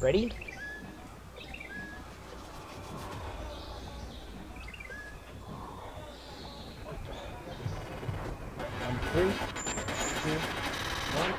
Ready? On three, two, one.